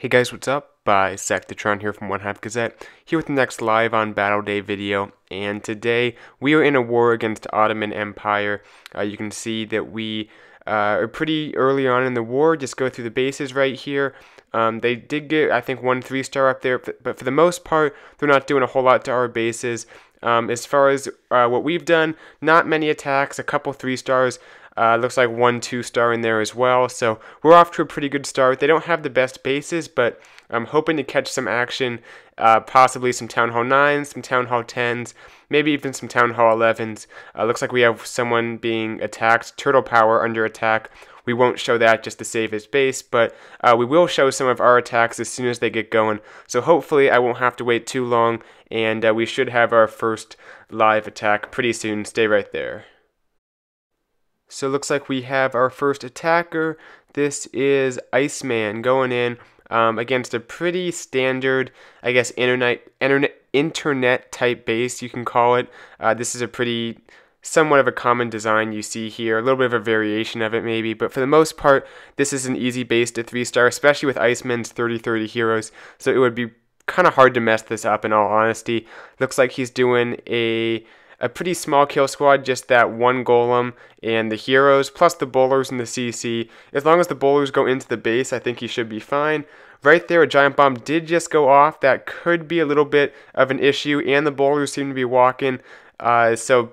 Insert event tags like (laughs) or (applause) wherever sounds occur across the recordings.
Hey guys, what's up? Bisectatron here from OneHive Gazette, here with the next live on Battle Day video, and today we are in a war against Ottoman Empire. Uh, you can see that we uh, are pretty early on in the war, just go through the bases right here. Um, they did get, I think, one three-star up there, but for the most part, they're not doing a whole lot to our bases. Um, as far as uh, what we've done, not many attacks, a couple three stars. Uh, looks like one two star in there as well. So we're off to a pretty good start. They don't have the best bases, but I'm hoping to catch some action, uh, possibly some Town Hall 9s, some Town Hall 10s, maybe even some Town Hall 11s. Uh, looks like we have someone being attacked, Turtle Power under attack. We won't show that just to save his base, but uh, we will show some of our attacks as soon as they get going. So hopefully I won't have to wait too long, and uh, we should have our first live attack pretty soon. Stay right there. So it looks like we have our first attacker. This is Iceman going in um, against a pretty standard, I guess, internet internet internet type base you can call it. Uh, this is a pretty somewhat of a common design you see here, a little bit of a variation of it maybe, but for the most part, this is an easy base to 3-star, especially with Iceman's 30-30 heroes, so it would be kind of hard to mess this up in all honesty. Looks like he's doing a a pretty small kill squad, just that one golem and the heroes, plus the bowlers and the CC. As long as the bowlers go into the base, I think he should be fine. Right there, a giant bomb did just go off. That could be a little bit of an issue, and the bowlers seem to be walking. Uh, so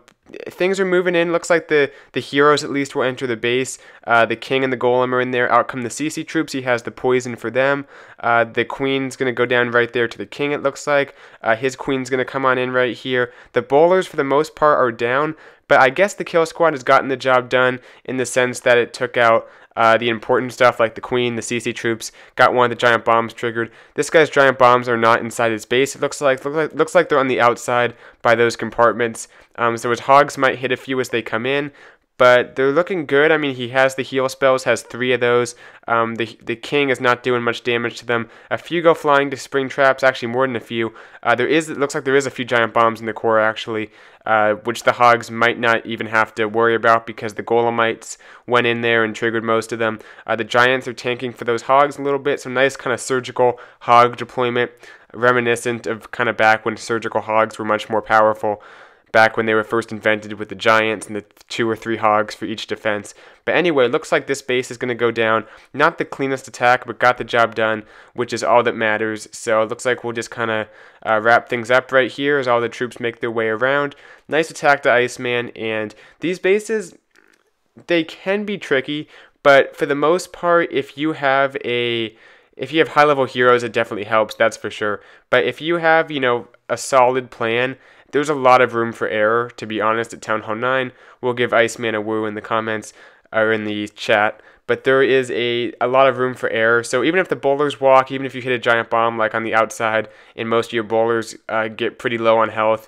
things are moving in. Looks like the, the heroes at least will enter the base. Uh, the king and the golem are in there. Out come the CC troops. He has the poison for them. Uh, the queen's going to go down right there to the king, it looks like. Uh, his queen's going to come on in right here. The bowlers, for the most part, are down. But I guess the kill squad has gotten the job done in the sense that it took out uh, the important stuff like the Queen, the CC troops, got one of the giant bombs triggered. This guy's giant bombs are not inside his base. It looks like looks like, looks like they're on the outside by those compartments. Um, so his hogs might hit a few as they come in, but they're looking good. I mean, he has the heal spells, has three of those. Um, the the king is not doing much damage to them. A few go flying to spring traps, actually more than a few. Uh, there is, it looks like there is a few giant bombs in the core actually, uh, which the hogs might not even have to worry about because the golemites went in there and triggered most of them. Uh, the giants are tanking for those hogs a little bit, so nice kind of surgical hog deployment, reminiscent of kind of back when surgical hogs were much more powerful back when they were first invented with the giants and the two or three hogs for each defense. But anyway, looks like this base is going to go down. Not the cleanest attack, but got the job done, which is all that matters. So it looks like we'll just kind of uh, wrap things up right here as all the troops make their way around. Nice attack to Iceman, and these bases, they can be tricky, but for the most part, if you have a if you have high level heroes, it definitely helps, that's for sure. But if you have, you know, a solid plan there's a lot of room for error, to be honest, at Town Hall 9. We'll give Iceman a woo in the comments or in the chat. But there is a, a lot of room for error. So even if the bowlers walk, even if you hit a giant bomb like on the outside, and most of your bowlers uh, get pretty low on health,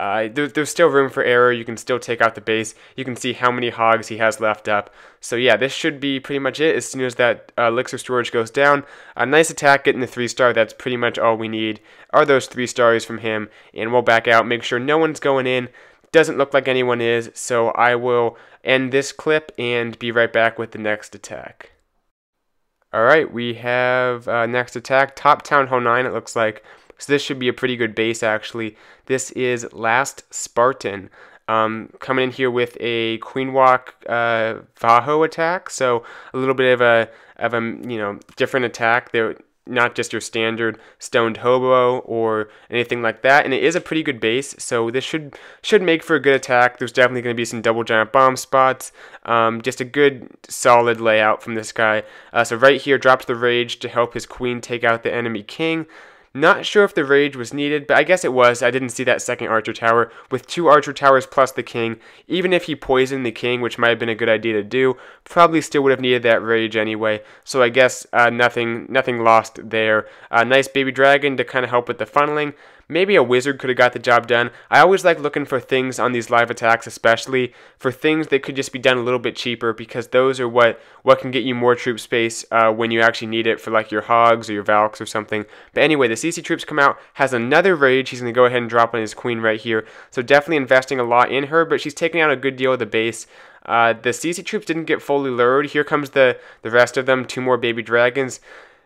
uh, there, there's still room for error. You can still take out the base. You can see how many hogs he has left up. So yeah, this should be pretty much it as soon as that uh, elixir storage goes down. A nice attack getting the 3 star. That's pretty much all we need are those 3 stars from him. And we'll back out. Make sure no one's going in. Doesn't look like anyone is. So I will end this clip and be right back with the next attack. Alright, we have uh, next attack. Top Town Hall 9 it looks like. So this should be a pretty good base actually. This is Last Spartan. Um, coming in here with a Queen Walk uh, Vaho attack, so a little bit of a of a you know different attack. They're not just your standard stoned hobo or anything like that. And it is a pretty good base, so this should should make for a good attack. There's definitely going to be some double giant bomb spots. Um, just a good solid layout from this guy. Uh, so right here, drops the rage to help his queen take out the enemy king. Not sure if the rage was needed, but I guess it was. I didn't see that second archer tower. With two archer towers plus the king, even if he poisoned the king, which might have been a good idea to do, probably still would have needed that rage anyway. So I guess uh, nothing nothing lost there. Uh, nice baby dragon to kind of help with the funneling. Maybe a wizard could have got the job done. I always like looking for things on these live attacks, especially for things that could just be done a little bit cheaper because those are what, what can get you more troop space uh, when you actually need it for like your hogs or your valks or something. But anyway, the CC troops come out, has another rage. He's going to go ahead and drop on his queen right here. So definitely investing a lot in her, but she's taking out a good deal of the base. Uh, the CC troops didn't get fully lured. Here comes the, the rest of them, two more baby dragons.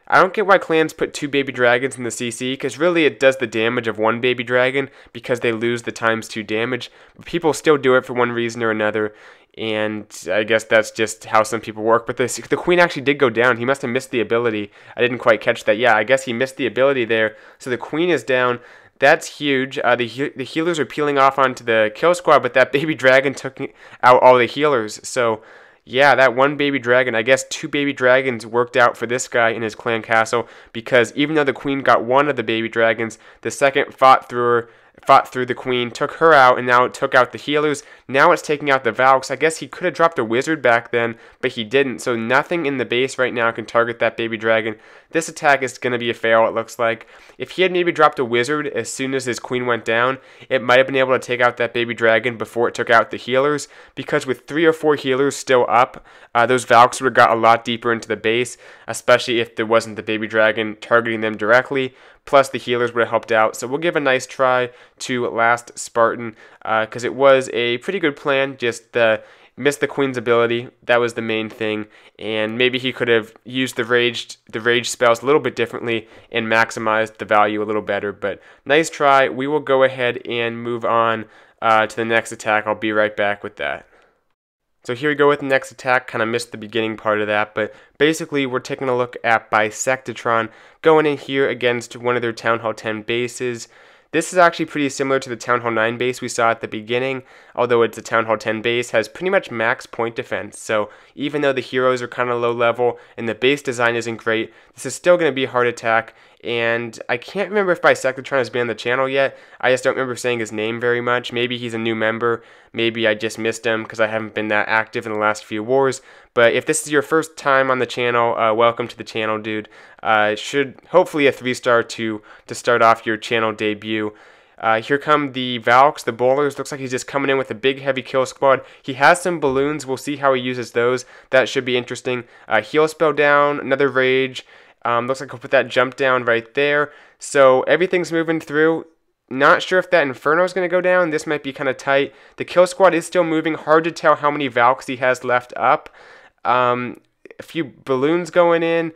I don't get why clans put two baby dragons in the CC, because really it does the damage of one baby dragon, because they lose the times two damage. But people still do it for one reason or another, and I guess that's just how some people work. But the, the queen actually did go down. He must have missed the ability. I didn't quite catch that. Yeah, I guess he missed the ability there. So the queen is down. That's huge. Uh, the the healers are peeling off onto the kill squad, but that (laughs) baby dragon took out all the healers. So yeah, that one baby dragon, I guess two baby dragons worked out for this guy in his clan castle because even though the queen got one of the baby dragons, the second fought through her fought through the queen, took her out, and now it took out the healers. Now it's taking out the Valks. I guess he could have dropped a wizard back then, but he didn't. So nothing in the base right now can target that baby dragon. This attack is going to be a fail, it looks like. If he had maybe dropped a wizard as soon as his queen went down, it might have been able to take out that baby dragon before it took out the healers, because with three or four healers still up, uh, those Valks would have got a lot deeper into the base, especially if there wasn't the baby dragon targeting them directly plus the healers would have helped out. So we'll give a nice try to Last Spartan because uh, it was a pretty good plan. Just the missed the queen's ability. That was the main thing, and maybe he could have used the rage the rage spells a little bit differently and maximized the value a little better. But nice try. We will go ahead and move on uh, to the next attack. I'll be right back with that. So here we go with the next attack, kind of missed the beginning part of that, but basically we're taking a look at Bisectatron going in here against one of their Town Hall 10 bases. This is actually pretty similar to the Town Hall 9 base we saw at the beginning, although it's a Town Hall 10 base, has pretty much max point defense. So even though the heroes are kind of low level and the base design isn't great, this is still going to be a hard attack. And I can't remember if Bisectatron has been on the channel yet. I just don't remember saying his name very much. Maybe he's a new member. Maybe I just missed him because I haven't been that active in the last few wars. But if this is your first time on the channel, uh, welcome to the channel, dude. Uh, should hopefully a three star to to start off your channel debut. Uh, here come the Valks, the bowlers. Looks like he's just coming in with a big heavy kill squad. He has some balloons. We'll see how he uses those. That should be interesting. Uh, heal spell down, another rage. Um, looks like he'll put that jump down right there. So everything's moving through. Not sure if that Inferno is going to go down. This might be kind of tight. The kill squad is still moving. Hard to tell how many Valks he has left up. Um, a few balloons going in.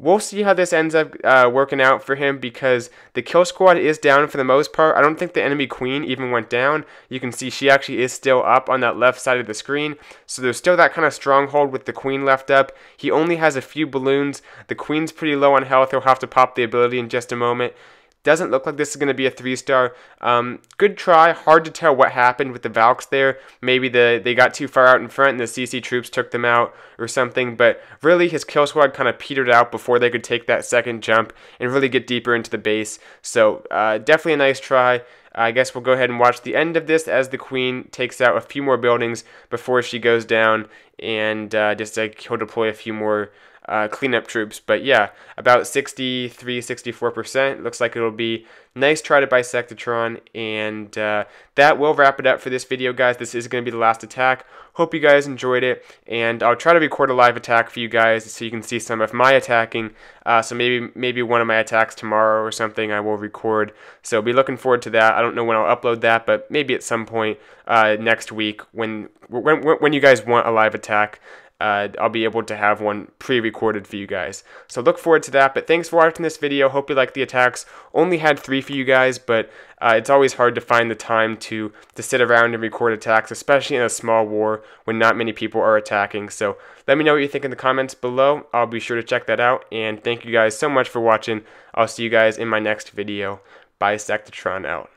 We'll see how this ends up uh, working out for him because the kill squad is down for the most part. I don't think the enemy queen even went down. You can see she actually is still up on that left side of the screen. So there's still that kind of stronghold with the queen left up. He only has a few balloons. The queen's pretty low on health. He'll have to pop the ability in just a moment. Doesn't look like this is going to be a three star. Um, good try. Hard to tell what happened with the Valks there. Maybe the they got too far out in front and the CC troops took them out or something. But really, his kill squad kind of petered out before they could take that second jump and really get deeper into the base. So uh, definitely a nice try. I guess we'll go ahead and watch the end of this as the queen takes out a few more buildings before she goes down and uh, just like he'll deploy a few more uh, cleanup troops. But yeah, about 63, 64%. Looks like it'll be nice try to bisect Bisectatron. And uh, that will wrap it up for this video, guys. This is going to be the last attack. Hope you guys enjoyed it. And I'll try to record a live attack for you guys so you can see some of my attacking. Uh, so maybe maybe one of my attacks tomorrow or something I will record. So be looking forward to that. I don't know when I'll upload that, but maybe at some point uh, next week when, when, when you guys want a live attack uh, I'll be able to have one pre-recorded for you guys. So look forward to that. But thanks for watching this video. Hope you liked the attacks. Only had three for you guys, but uh, it's always hard to find the time to, to sit around and record attacks, especially in a small war when not many people are attacking. So let me know what you think in the comments below. I'll be sure to check that out. And thank you guys so much for watching. I'll see you guys in my next video. Bisectatron out.